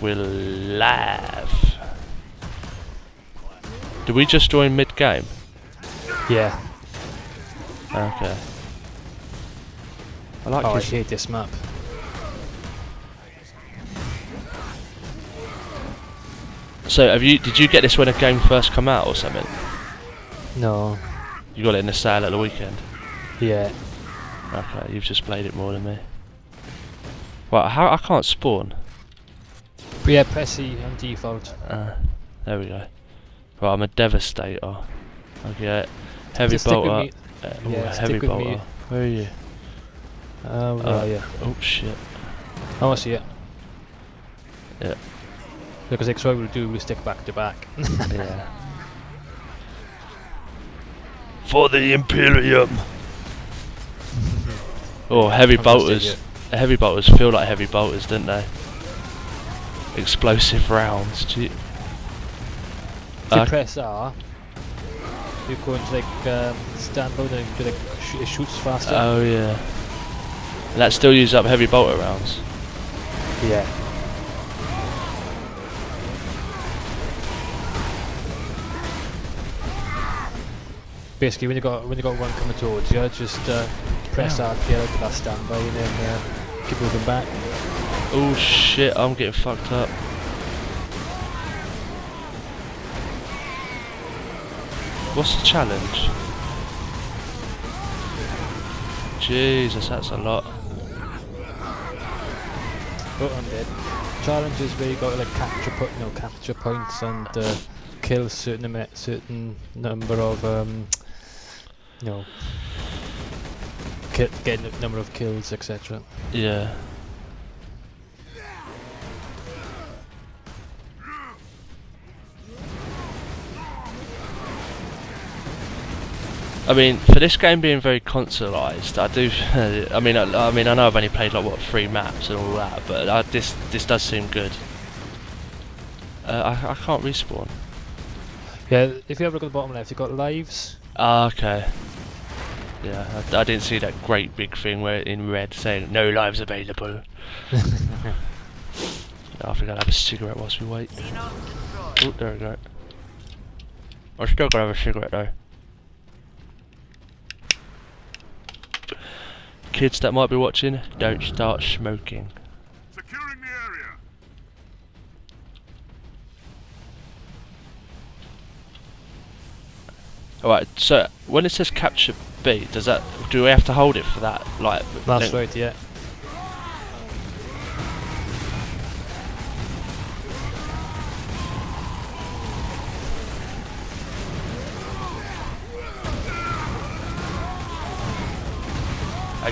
We're live. Did we just join mid game? Yeah. Okay. I like Oh, I his. hate this map. So have you? Did you get this when a game first come out or something? No. You got it in the sale at the weekend. Yeah. Okay, you've just played it more than me. Well, how I can't spawn. But yeah, press E on default. Uh, there we go. Right, I'm a devastator. Okay, heavy Just bolter. Uh, ooh, Yeah, heavy bolter. me. Where are you? Uh, where Uh, are you? Oh shit. Oh, I see it. Yeah. Because what we'll do, we'll stick back to back. Yeah. For the Imperium. oh, heavy I'm bolters. Heavy bolters feel like heavy bolters, don't they? Explosive rounds. Gee. If you Uh, press R, you go into like um, stand mode and you, like, sh it shoots faster. Oh yeah. And that still uses up heavy bolter rounds. yeah. Basically, when you got when you got one coming towards you, just uh, press R to get out of that standby and then uh, keep moving back. Oh shit, I'm getting fucked up. What's the challenge? Jesus, that's a lot. Oh, I'm dead. Challenges where you got to like capture put no capture points and uh, kill certain emi- certain number of um, you know get a number of kills etc. Yeah. I mean, for this game being very consoleized, I do. I mean, I, I mean, I know I've only played like what three maps and all that, but uh, this this does seem good. Uh, I I can't respawn. Yeah, if you have a look at the bottom left, you've got lives. Ah, okay. Yeah, I, I didn't see that great big thing where in red saying no lives available. I think I'll have a cigarette whilst we wait. Oh, there we go. I'm still gonna have a cigarette though. Kids that might be watching, don't start smoking. Securing the area. Alright, so when it says capture B, does that do we have to hold it for that? Like That's length? right, yeah.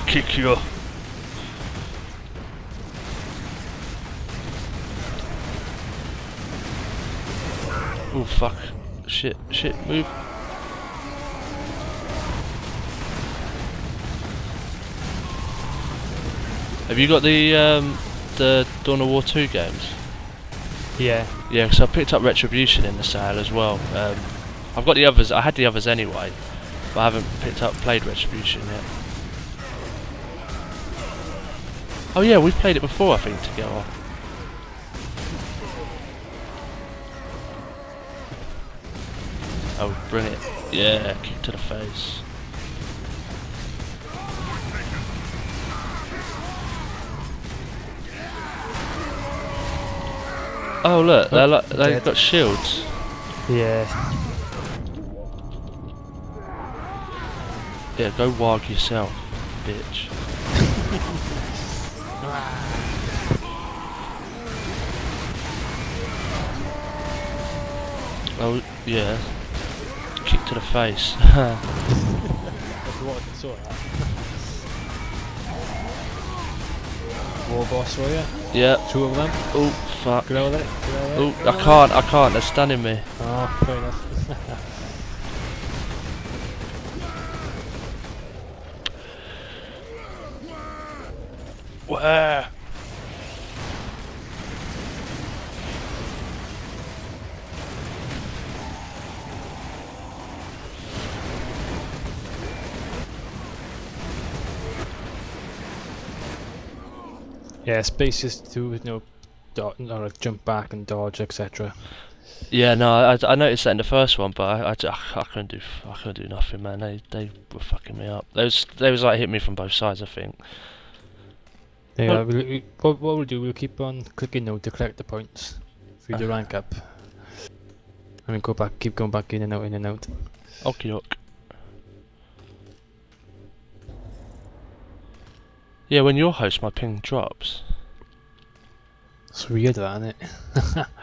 Kick you. Oh fuck. Shit, shit, move. Have you got the um, the Dawn of War 2 games? Yeah. Yeah, because I picked up Retribution in the sale as well. Um, I've got the others. I had the others anyway, but I haven't picked up played Retribution yet. Oh yeah, we've played it before, I think, together. Oh, bring it. Yeah, kick to the face. Oh look, they're like, they've dead. got shields. Yeah. Yeah, go wog yourself, bitch. Oh, yeah. Kick to the face. That's what I saw that. War boss warrior. yeah. Two of them. Oh, fuck. Get there. Get. Oh, I can't, I can't, they're stunning me. Oh, fair enough. Where? Yeah, space is to you know do- or like jump back and dodge, etc. Yeah, no, I, I noticed that in the first one, but I I couldn't do f- I couldn't do nothing, man. They they were fucking me up. They was they was like hit me from both sides. I think. Yeah, Well- we'll, we, what, what we'll do, we'll keep on clicking now to collect the points for the to rank up. And we go back, keep going back in and out, in and out. Okie doke. Yeah, when you're host, my ping drops. It's weird, that, isn't it?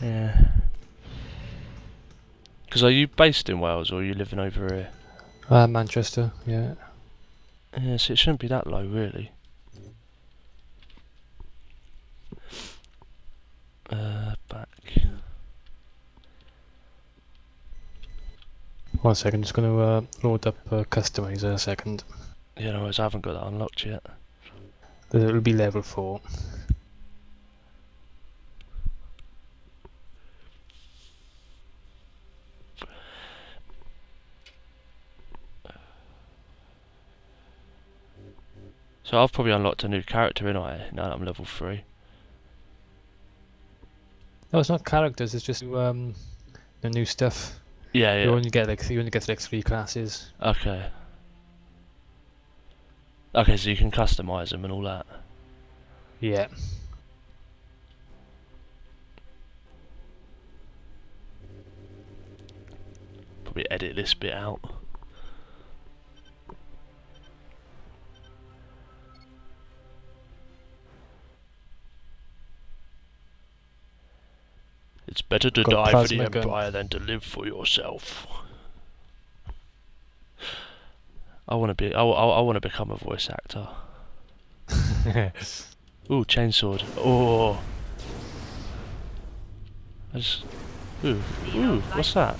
Yeah. Because are you based in Wales or are you living over here? Uh, Manchester, yeah. Yeah, so it shouldn't be that low, really. Uh, back. One second, just gonna uh, load up uh, customizer a second. Yeah, no, I haven't got that unlocked yet. It'll be level 4. So I've probably unlocked a new character, in I? Now that I'm level 3. No, it's not characters, it's just um, the new stuff. Yeah, yeah. You only get like you only get like three classes. Okay. Okay, so you can customize them and all that. Yeah. Probably edit this bit out. It's better to die for the gun. Empire than to live for yourself. I want to be. I, I, I want to become a voice actor. Ooh, chainsword. Oh. I just. Ooh, ooh, what's that?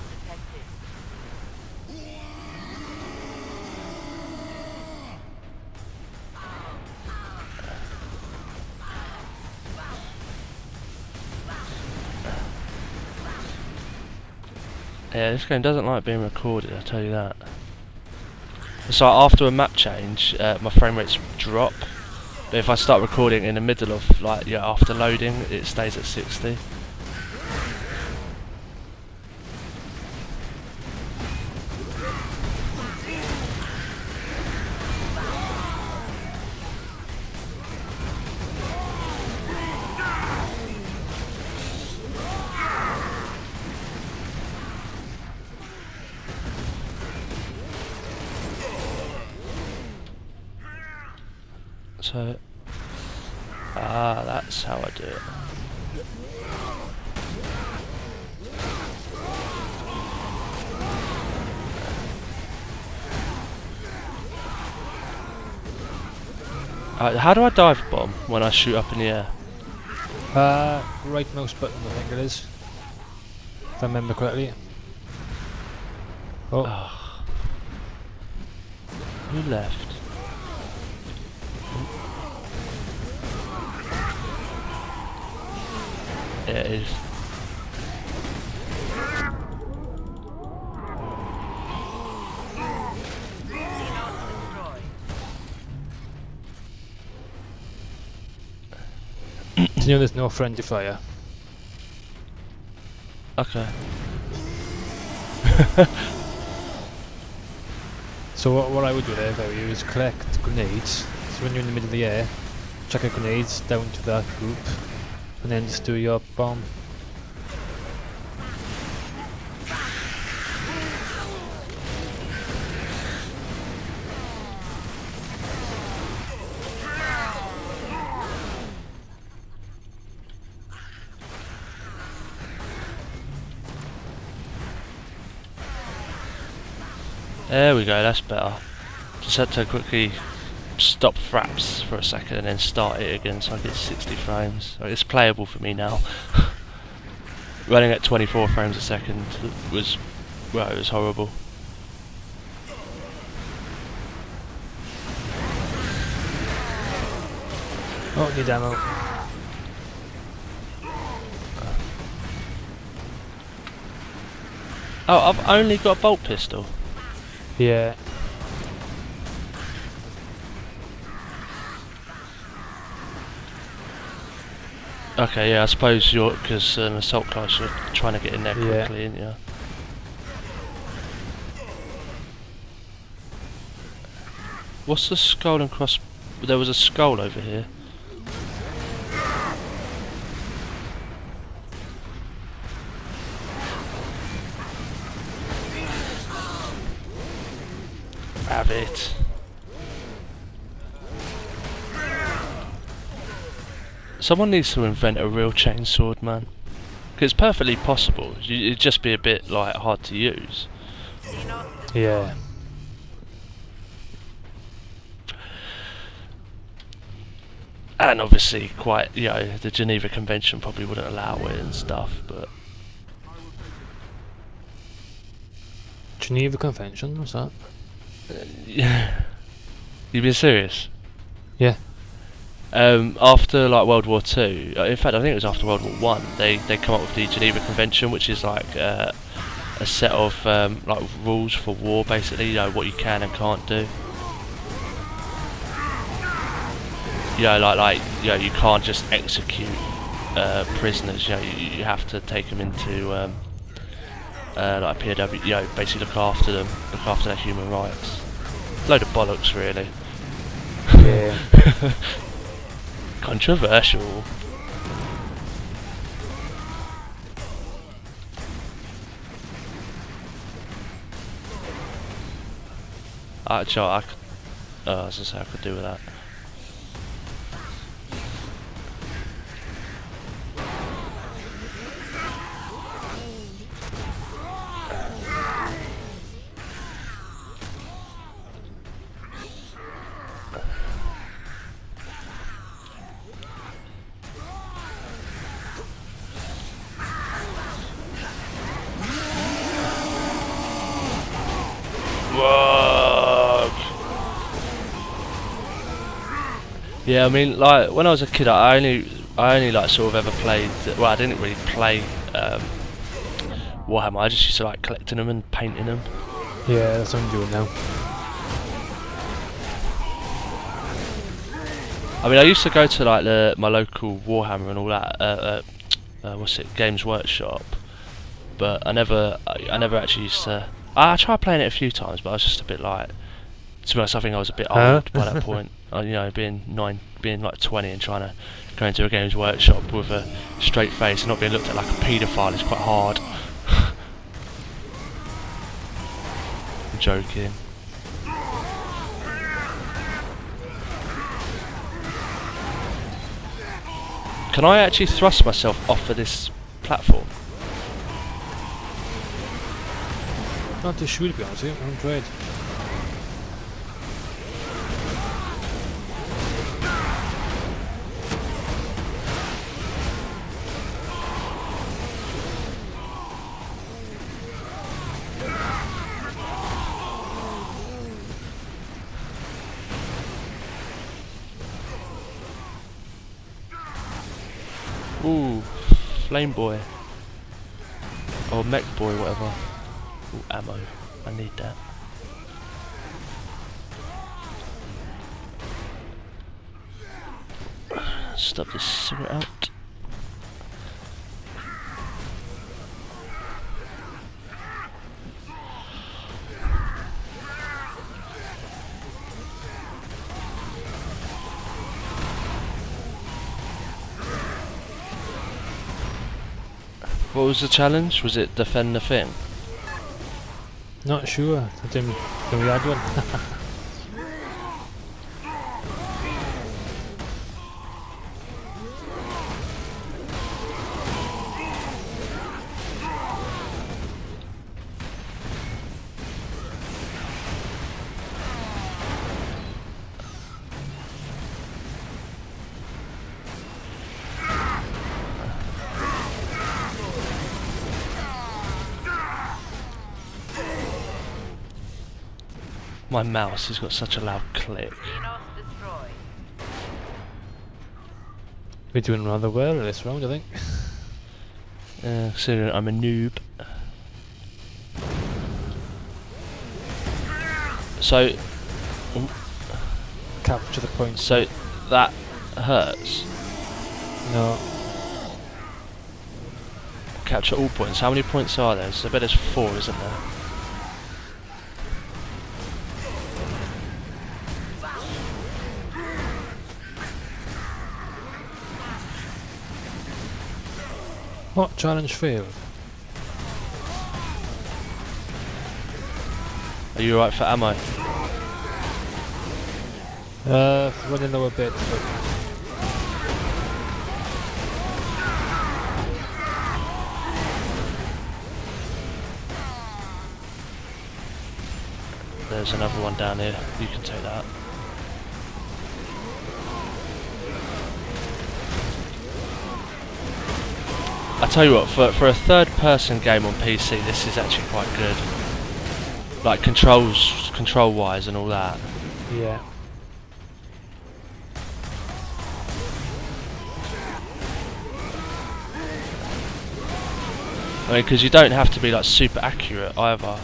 Yeah, this game doesn't like being recorded, I'll tell you that. So after a map change, uh, my frame rates drop. But if I start recording in the middle of, like, yeah, after loading, it stays at 60. Uh, how do I dive bomb when I shoot up in the air? Uh, right mouse button, I think it is. If I remember correctly. Oh, Ugh. Who left? Yeah, it is. Know there's no friendly fire? Okay. So what, what I would do there if I were you is collect grenades. So when you're in the middle of the air, chuck your grenades down to that group, and then just do your bomb. There we go, that's better. Just had to quickly stop fraps for a second and then start it again so I get 60 frames. It's playable for me now. Running at 24 frames a second was, well, it was horrible. Oh, need ammo. Oh, I've only got a bolt pistol. Yeah. Okay, yeah, I suppose you're because an assault class you're trying to get in there quickly, Yeah. quickly, yeah. What's the skull and cross? There was a skull over here. Someone needs to invent a real chainsword, man. 'Cause it's perfectly possible. It'd just be a bit like hard to use. Yeah. And obviously, quite you know, the Geneva Convention probably wouldn't allow it and stuff. But Geneva Convention, what's that? yeah, you being serious? Yeah. Um, after like World War Two, uh, in fact, I think it was after World War One. They they come up with the Geneva Convention, which is like uh, a set of um, like rules for war, basically. You know what you can and can't do. You know, like like you know, you can't just execute uh, prisoners. You know, you, you have to take them into um, uh, like POW. You know, basically look after them, look after their human rights. Load of bollocks, really. Yeah. Controversial. Actually, I could, uh, I was gonna say I could do with that. Yeah, I mean, like when I was a kid, I only, I only like sort of ever played. Well, I didn't really play um, Warhammer. I just used to like collecting them and painting them. yeah, that's what I'm doing now. I mean, I used to go to like the my local Warhammer and all that. Uh, uh, uh, what's it? Games Workshop. But I never, I, I never actually used to. I, I tried playing it a few times, but I was just a bit like. To be honest, I think I was a bit Huh? old by that point. Uh, you know, being nine, being like twenty, and trying to go into a Games Workshop with a straight face and not being looked at like a paedophile is quite hard. I'm joking. Can I actually thrust myself off of this platform? Not too sure to be honest with you, Flame Boy. Or Mech Boy, whatever. Ooh, ammo. I need that. Stop this cigarette out. What was the challenge? Was it defend the thing? Not sure. I didn't we had one. My mouse has got such a loud click. We're doing rather well in this round, I think. Uh, considering I'm a noob. So, Capture the points. so that hurts. No. capture all points. How many points are there? So I bet there's four, isn't there? What challenge failed? Are you alright for ammo? Uh, running low a bit, but There's another one down here. You can take that. Tell you what, for for a third-person game on PC, this is actually quite good. Like controls, control-wise, and all that. yeah. I mean, because you don't have to be like super accurate either.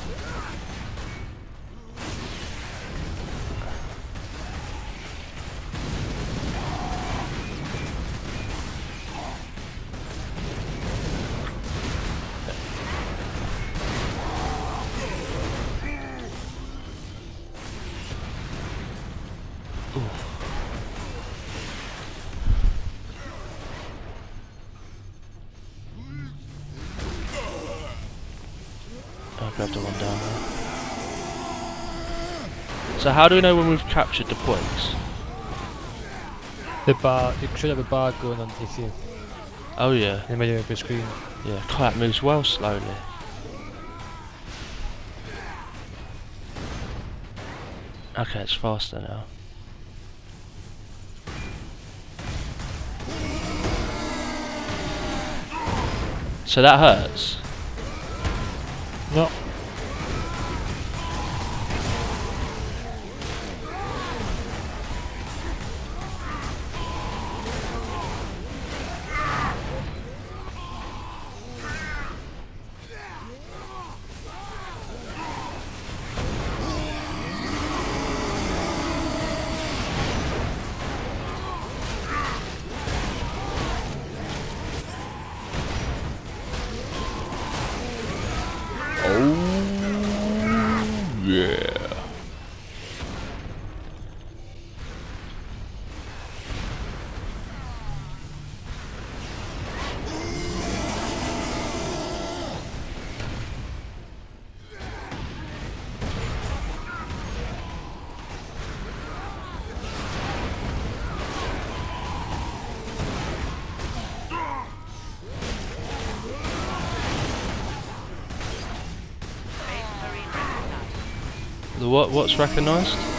One down there. So how do we know when we've captured the points? The bar, you should have a bar going underneath you Oh yeah, in the middle of the screen. yeah. That moves well slowly. Okay, it's faster now. So that hurts. No. What? What's recognised?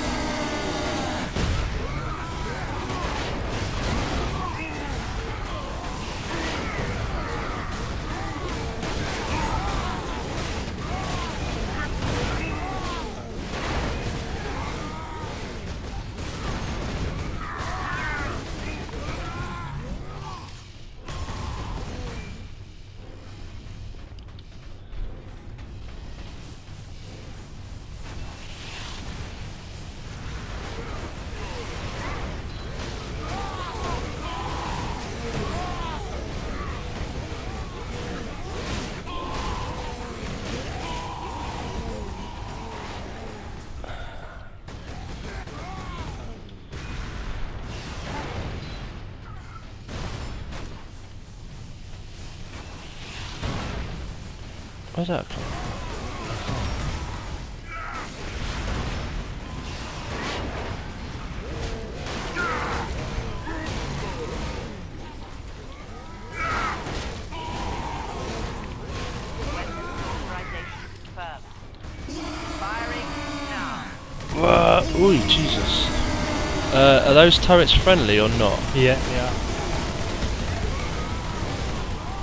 Where's that come? Authorization confirmed. Whoa! Oi, Jesus. Uh, are those turrets friendly or not? Yeah, yeah.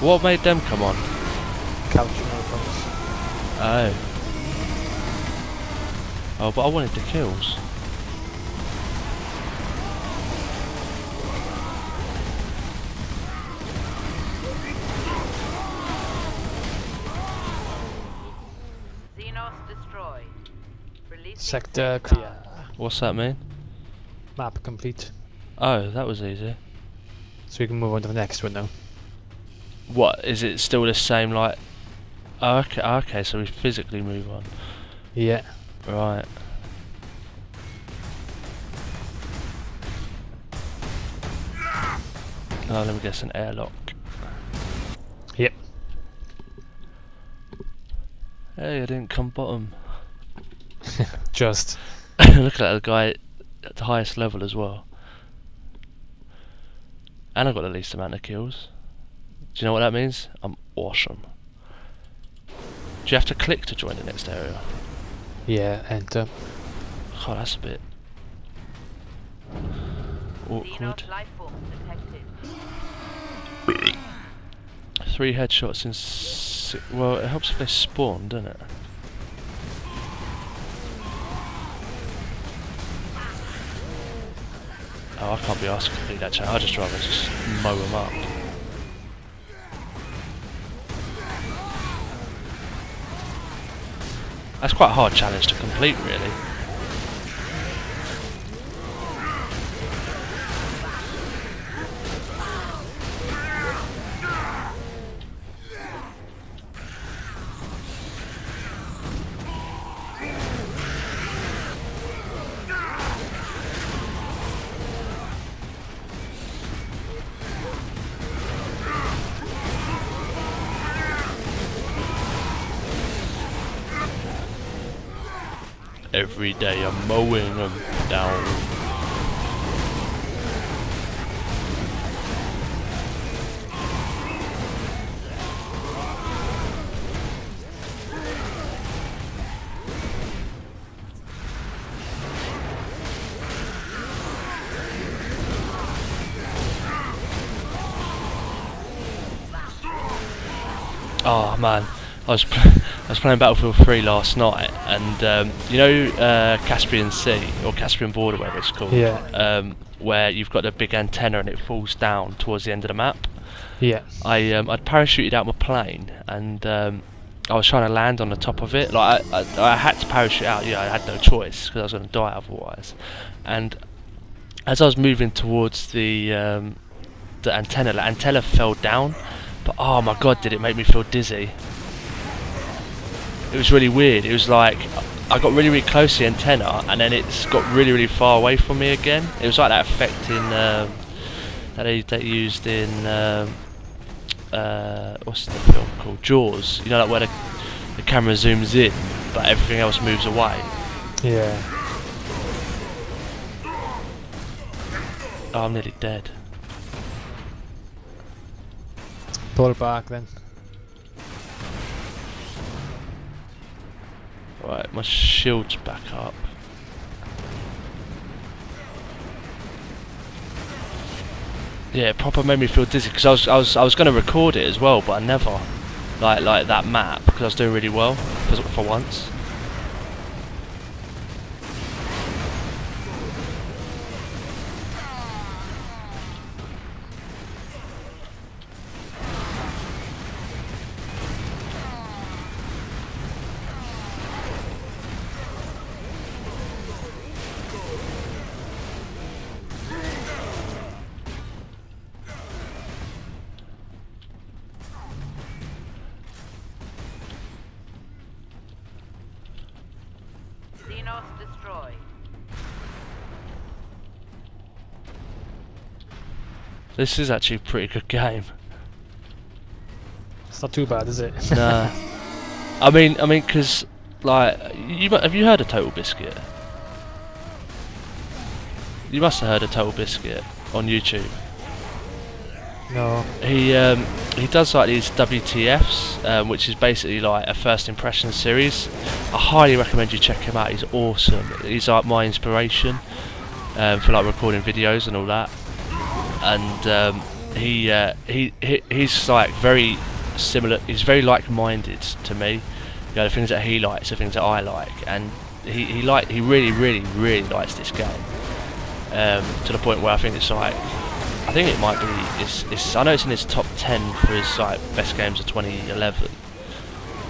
What made them come on? Couching weapons. Oh. Oh, but I wanted the kills. Xenos destroyed. Sector clear. What's that mean? Map complete. Oh, that was easy. So we can move on to the next one now. What is it? Still the same? Like, okay, okay. So we physically move on, Yeah. right? Oh, let me guess an airlock. Yep. Hey, I didn't come bottom. Just. Look at that, the guy at the highest level as well. And I got the least amount of kills. Do you know what that means? I'm awesome. Do you have to click to join the next area? Yeah. Enter. Oh, that's a bit awkward. Xenos life forms detected. Three headshots in. Si well, it helps if they spawn, doesn't it? Oh, I can't be asked to complete that challenge. I'd just rather just mow them up. That's quite a hard challenge to complete, really. Mowing them down. Oh man, I was pl- I was playing Battlefield 3 last night, and um, you know uh, Caspian Sea or Caspian Border, whatever it's called, Yeah. um, where you've got the big antenna and it falls down towards the end of the map. Yeah. I um, I'd parachuted out my plane, and um, I was trying to land on the top of it. Like I, I, I had to parachute out. Yeah, I had no choice because I was going to die otherwise. And as I was moving towards the um, the antenna, the antenna fell down. But oh my god, did it make me feel dizzy? It was really weird. It was like I got really, really close to the antenna, and then it's got really, really far away from me again. It was like that effect in um, that they, they used in um, uh, what's the film called Jaws. You know, like where the, the camera zooms in, but everything else moves away. Yeah. Oh, I'm nearly dead. Pull it back then. Right, my shield's back up. Yeah, proper made me feel dizzy because I was I was I was going to record it as well, but I never like like that map because I was doing really well for, for once. This is actually a pretty good game. It's not too bad, is it? Nah. I mean, I mean, because like, you have you heard of Total Biscuit? You must have heard of Total Biscuit on YouTube. no. He um, he does like these WTFs, um, which is basically like a first impression series. I highly recommend you check him out. He's awesome. He's like my inspiration um, for like recording videos and all that. And um, he, uh, he he he's like very similar. He's very like-minded to me. You know, the things that he likes, the things that I like, and he he like he really really really likes this game. Um, to the point where I think it's like I think it might be. It's, it's. I know it's in his top ten for his like best games of 2011.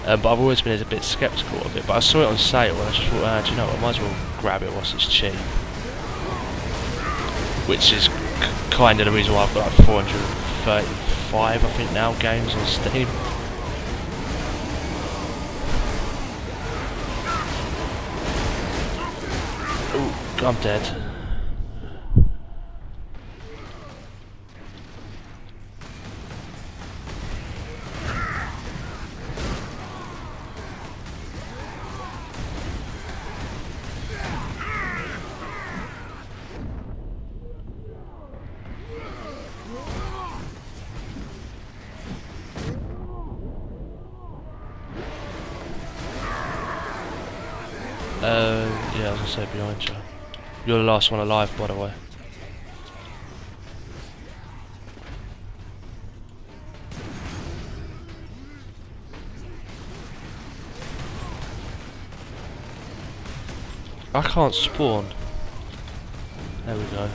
Um, but I've always been a bit skeptical of it. But I saw it on sale and I just thought, ah, do you know what? I might as well grab it whilst it's cheap. Which is kind of the reason why I've got like 400, 35, I think now, games on Steam. Ooh, I'm dead. Uh, yeah, I was gonna say behind you. You're the last one alive, by the way. I can't spawn. There we go.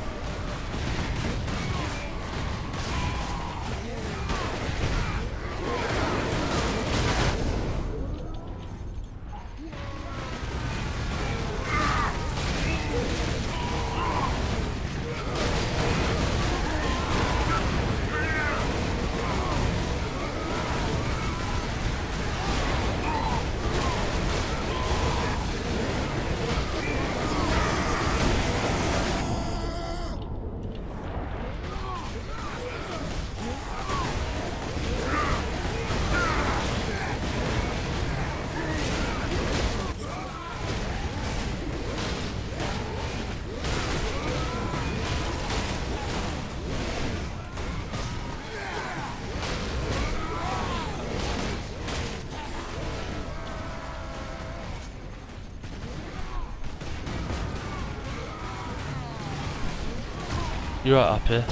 You're right up here.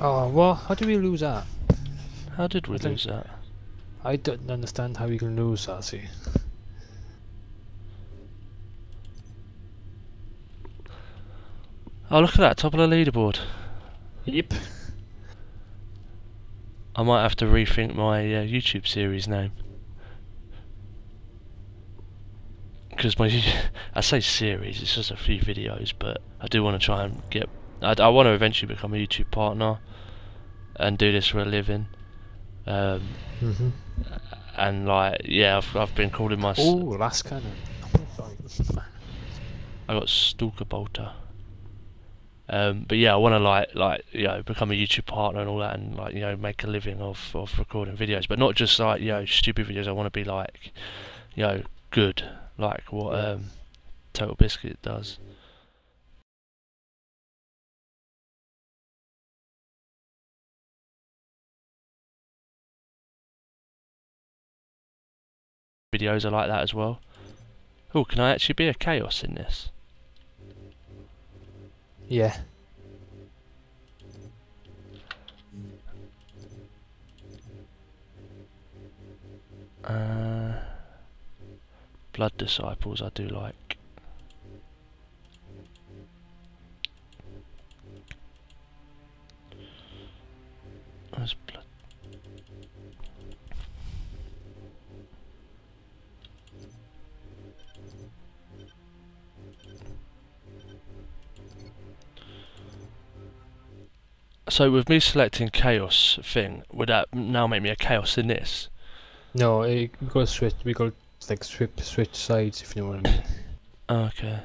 Oh, well, How did we lose that? How did we I lose that? I don't understand how we can lose that, see. Oh, look at that, top of the leaderboard. Yep. I might have to rethink my uh, YouTube series name. Because my, I say series, it's just a few videos, but I do want to try and get, I, I want to eventually become a YouTube partner and do this for a living. Um, Mm-hmm. and like, yeah, I've, I've been calling my, Oh, last cannon. Sorry. I got Stalker Bolter. Um, but yeah, I want to like like you know become a YouTube partner and all that, and like you know make a living of of recording videos, but not just like you know stupid videos. I want to be like you know good, like what um, Total Biscuit does. Videos are like that as well. Oh, can I actually be a chaos in this? Yeah. Uh, Blood Disciples, I do like. Where's Blood? So with me selecting Chaos thing, would that now make me a Chaos in this? No, eh, we go switch. We go like switch switch sides if you know what I mean. Okay.